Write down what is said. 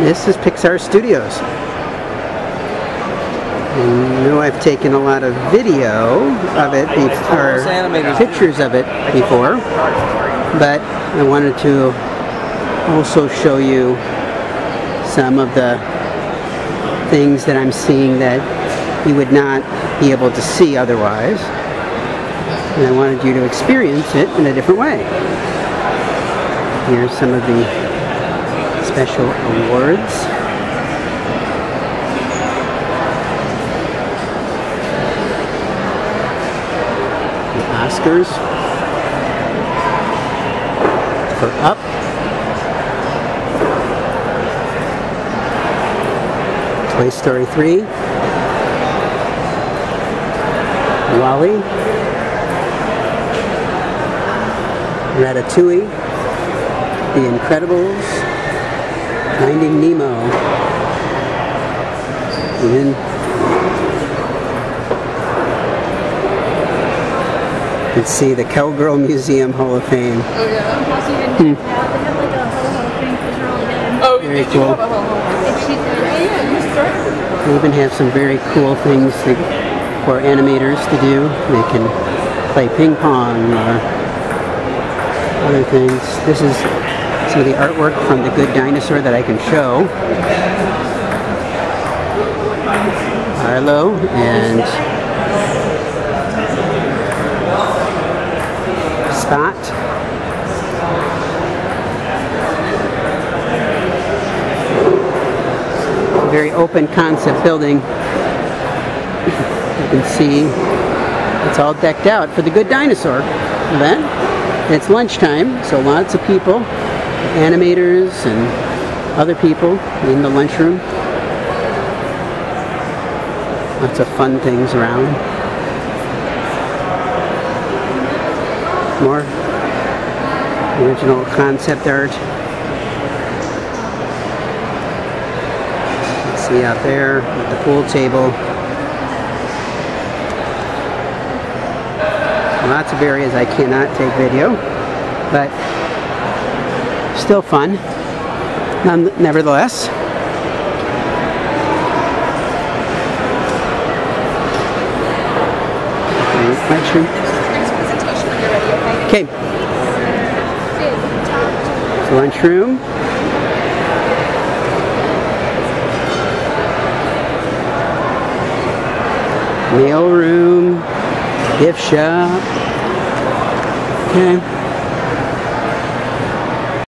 This is Pixar Studios. I know I've taken a lot of video of it, or pictures of it before, but I wanted to also show you some of the things that I'm seeing that you would not be able to see otherwise. And I wanted you to experience it in a different way. Here's some of the special awards. The Oscars for Up. Toy Story 3. WALL-E. Ratatouille. The Incredibles. Finding Nemo. And then you can see the Cowgirl Museum Hall of Fame. Oh yeah. Plus you didn't Hmm. have, they have a whole whole thing because you're all dead. Oh, Very cool. have a whole home? If she did, Oh yeah, you started. They even have some very cool things to, for animators to do. They can play ping pong or other things. This is some of the artwork from The Good Dinosaur that I can show. Arlo and Spot. Very open concept building. You can see it's all decked out for the Good Dinosaur event. It's lunchtime, so lots of people, animators and other people in the lunchroom. Lots of fun things around. More original concept art. See out there at the pool table. Lots of areas I cannot take video, but still fun, none, nevertheless. Okay, lunchroom. Mail room, gift shop. Okay.